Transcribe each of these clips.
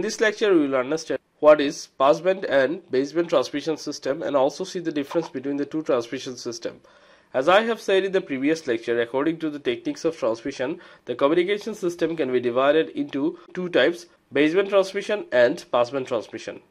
In this lecture we will understand what is passband and baseband transmission system and also see the difference between the two transmission system. As I have said in the previous lecture, according to the techniques of transmission, the communication system can be divided into two types, baseband transmission and passband transmission.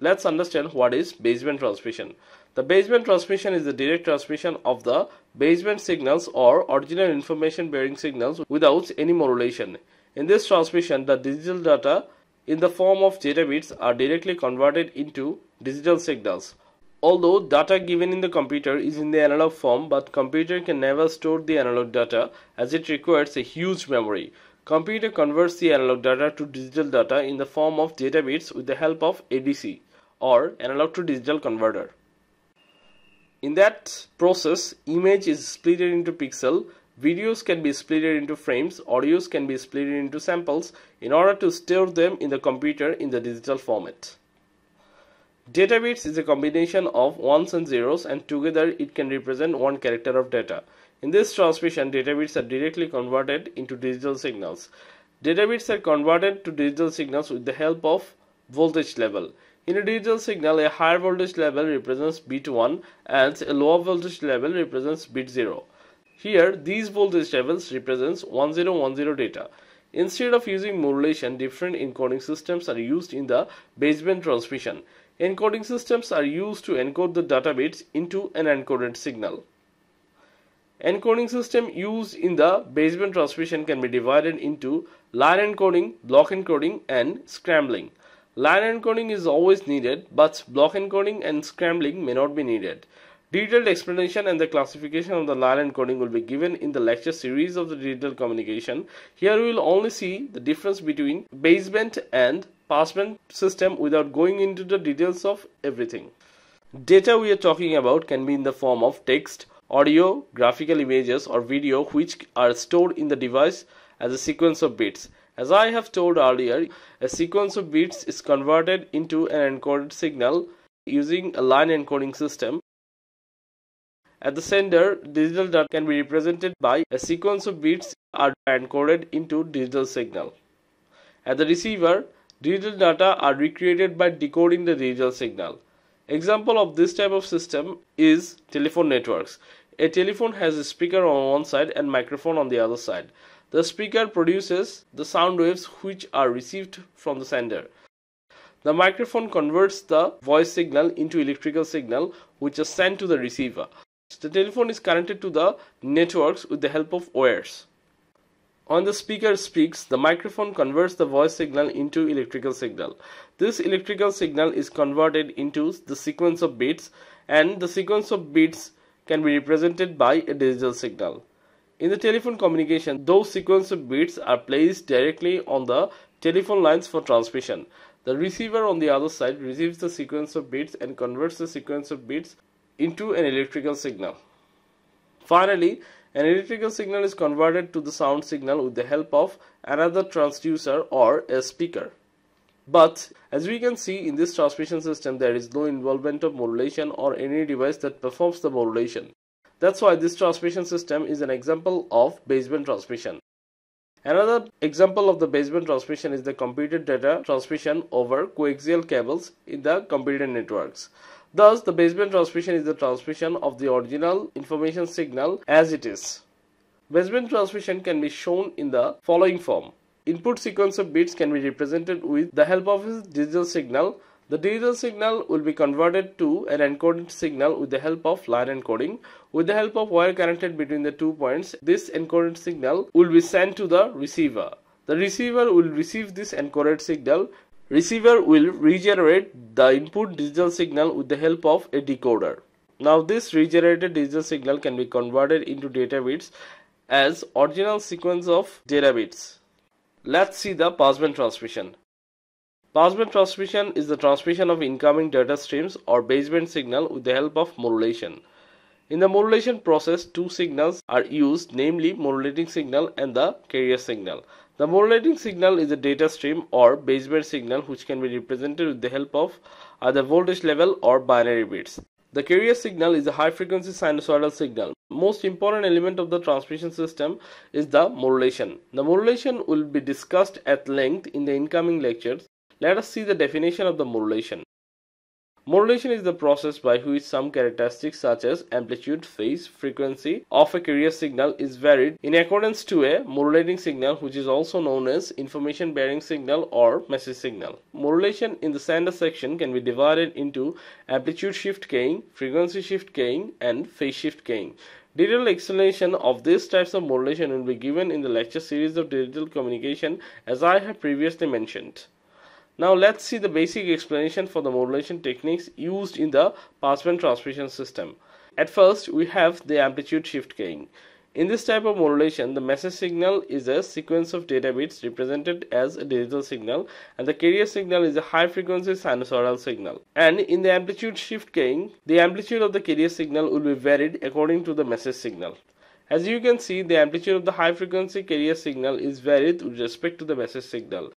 Let's understand what is baseband transmission. The baseband transmission is the direct transmission of the baseband signals or original information bearing signals without any modulation. In this transmission, the digital data in the form of data bits are directly converted into digital signals. Although data given in the computer is in the analog form, but computer can never store the analog data as it requires a huge memory. Computer converts the analog data to digital data in the form of data bits with the help of ADC or analog to digital converter. In that process, image is split into pixel, videos can be split into frames, audios can be split into samples in order to store them in the computer in the digital format. Data bits is a combination of ones and zeros and together it can represent one character of data. In this transmission, data bits are directly converted into digital signals. Data bits are converted to digital signals with the help of voltage level. In a digital signal, a higher voltage level represents bit 1 and a lower voltage level represents bit 0. Here, these voltage levels represents 1010 data. Instead of using modulation, different encoding systems are used in the baseband transmission. Encoding systems are used to encode the data bits into an encoded signal. Encoding system used in the baseband transmission can be divided into line encoding, block encoding and scrambling. Line encoding is always needed, but block encoding and scrambling may not be needed. Detailed explanation and the classification of the line encoding will be given in the lecture series of the digital communication. Here we will only see the difference between baseband and passband system without going into the details of everything. Data we are talking about can be in the form of text, audio, graphical images or video which are stored in the device as a sequence of bits. As I have told earlier, a sequence of bits is converted into an encoded signal using a line encoding system. At the sender, digital data can be represented by a sequence of bits are encoded into digital signal. At the receiver, digital data are recreated by decoding the digital signal. Example of this type of system is telephone networks. A telephone has a speaker on one side and microphone on the other side. The speaker produces the sound waves which are received from the sender. The microphone converts the voice signal into electrical signal which is sent to the receiver. The telephone is connected to the networks with the help of wires. When the speaker speaks, the microphone converts the voice signal into electrical signal. This electrical signal is converted into the sequence of bits and the sequence of bits can be represented by a digital signal. In the telephone communication, those sequence of bits are placed directly on the telephone lines for transmission. The receiver on the other side receives the sequence of bits and converts the sequence of bits into an electrical signal. Finally, an electrical signal is converted to the sound signal with the help of another transducer or a speaker. But as we can see in this transmission system there is no involvement of modulation or any device that performs the modulation. That's why this transmission system is an example of baseband transmission. Another example of the baseband transmission is the computer data transmission over coaxial cables in the computer networks. Thus, the baseband transmission is the transmission of the original information signal as it is. Baseband transmission can be shown in the following form. Input sequence of bits can be represented with the help of a digital signal the digital signal will be converted to an encoded signal with the help of line encoding. With the help of wire connected between the two points, this encoded signal will be sent to the receiver. The receiver will receive this encoded signal. Receiver will regenerate the input digital signal with the help of a decoder. Now this regenerated digital signal can be converted into data bits as original sequence of data bits. Let's see the passband transmission. Passband transmission is the transmission of incoming data streams or baseband signal with the help of modulation. In the modulation process, two signals are used, namely modulating signal and the carrier signal. The modulating signal is a data stream or baseband signal which can be represented with the help of either voltage level or binary bits. The carrier signal is a high frequency sinusoidal signal. Most important element of the transmission system is the modulation. The modulation will be discussed at length in the incoming lectures Let us see the definition of the modulation. Modulation is the process by which some characteristics such as amplitude, phase, frequency of a carrier signal is varied in accordance to a modulating signal which is also known as information bearing signal or message signal. Modulation in the sender section can be divided into amplitude shift keying, frequency shift keying and phase shift keying. Detailed explanation of these types of modulation will be given in the lecture series of digital communication as I have previously mentioned. Now let's see the basic explanation for the modulation techniques used in the passband transmission system. At first we have the amplitude shift keying. In this type of modulation, the message signal is a sequence of data bits represented as a digital signal and the carrier signal is a high frequency sinusoidal signal. And in the amplitude shift keying, the amplitude of the carrier signal will be varied according to the message signal. As you can see, the amplitude of the high frequency carrier signal is varied with respect to the message signal.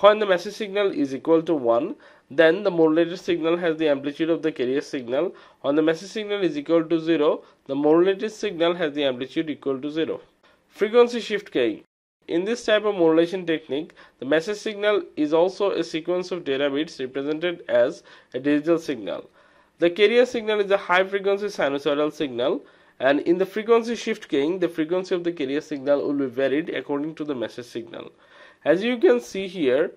When the message signal is equal to 1, then the modulated signal has the amplitude of the carrier signal. When the message signal is equal to 0, the modulated signal has the amplitude equal to 0. Frequency shift keying. In this type of modulation technique, the message signal is also a sequence of data bits represented as a digital signal. The carrier signal is a high frequency sinusoidal signal and in the frequency shift keying, the frequency of the carrier signal will be varied according to the message signal. As you can see here,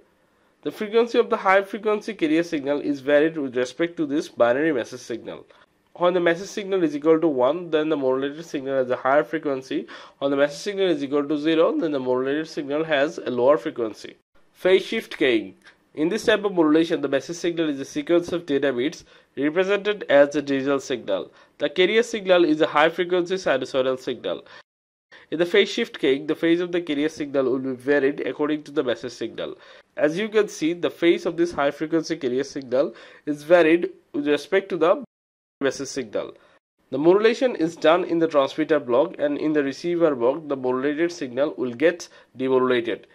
the frequency of the high frequency carrier signal is varied with respect to this binary message signal. When the message signal is equal to 1, then the modulated signal has a higher frequency. When the message signal is equal to 0, then the modulated signal has a lower frequency. Phase shift keying. In this type of modulation, the message signal is a sequence of data bits represented as a digital signal. The carrier signal is a high frequency sinusoidal signal. In the phase shift keying, the phase of the carrier signal will be varied according to the message signal. As you can see, the phase of this high frequency carrier signal is varied with respect to the message signal. The modulation is done in the transmitter block and in the receiver block the modulated signal will get demodulated.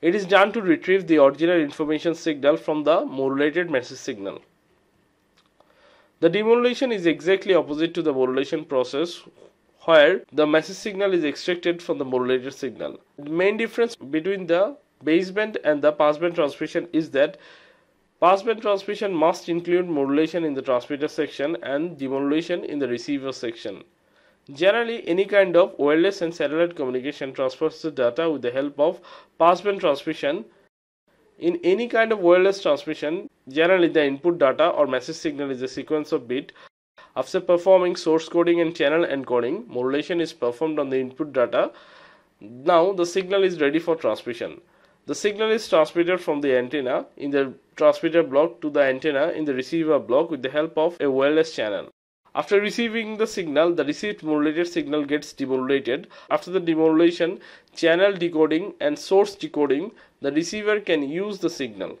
It is done to retrieve the original information signal from the modulated message signal. The demodulation is exactly opposite to the modulation process where the message signal is extracted from the modulated signal. The main difference between the baseband and the passband transmission is that passband transmission must include modulation in the transmitter section and demodulation in the receiver section. Generally, any kind of wireless and satellite communication transfers the data with the help of passband transmission. In any kind of wireless transmission, generally the input data or message signal is a sequence of bit after performing source coding and channel encoding, modulation is performed on the input data. Now the signal is ready for transmission. The signal is transmitted from the antenna in the transmitter block to the antenna in the receiver block with the help of a wireless channel. After receiving the signal, the received modulated signal gets demodulated. After the demodulation, channel decoding and source decoding, the receiver can use the signal.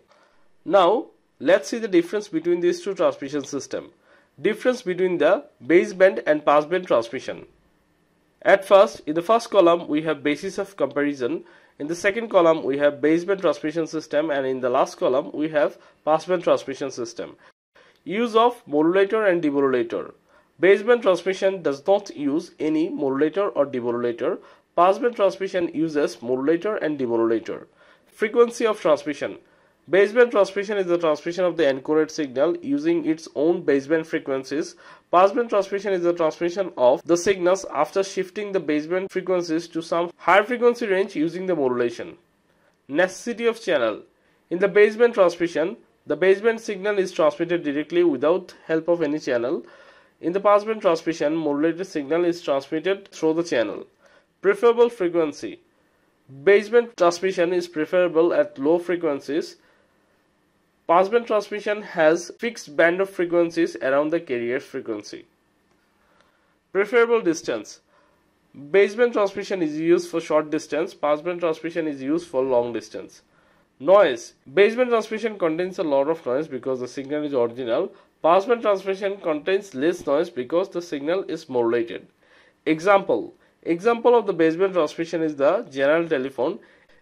Now, let's see the difference between these two transmission systems. Difference between the baseband and passband transmission. At first, in the first column we have basis of comparison, in the second column we have baseband transmission system and in the last column we have passband transmission system. Use of modulator and demodulator. Baseband transmission does not use any modulator or demodulator. Passband transmission uses modulator and demodulator. Frequency of transmission. Baseband transmission is the transmission of the encoded signal using its own baseband frequencies. Passband transmission is the transmission of the signals after shifting the baseband frequencies to some higher frequency range using the modulation. Necessity of channel. In the baseband transmission, the baseband signal is transmitted directly without help of any channel. In the passband transmission, modulated signal is transmitted through the channel. Preferable frequency. Baseband transmission is preferable at low frequencies Passband transmission has fixed band of frequencies around the carrier frequency. Preferable distance. Baseband transmission is used for short distance, passband transmission is used for long distance. Noise. Baseband transmission contains a lot of noise because the signal is original. Passband transmission contains less noise because the signal is modulated. Example. Example of the baseband transmission is the general telephone.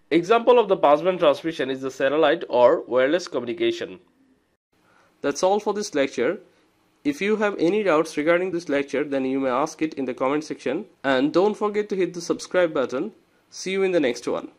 Example of the passband transmission is the satellite or wireless communication. That's all for this lecture. If you have any doubts regarding this lecture then you may ask it in the comment section and don't forget to hit the subscribe button. See you in the next one.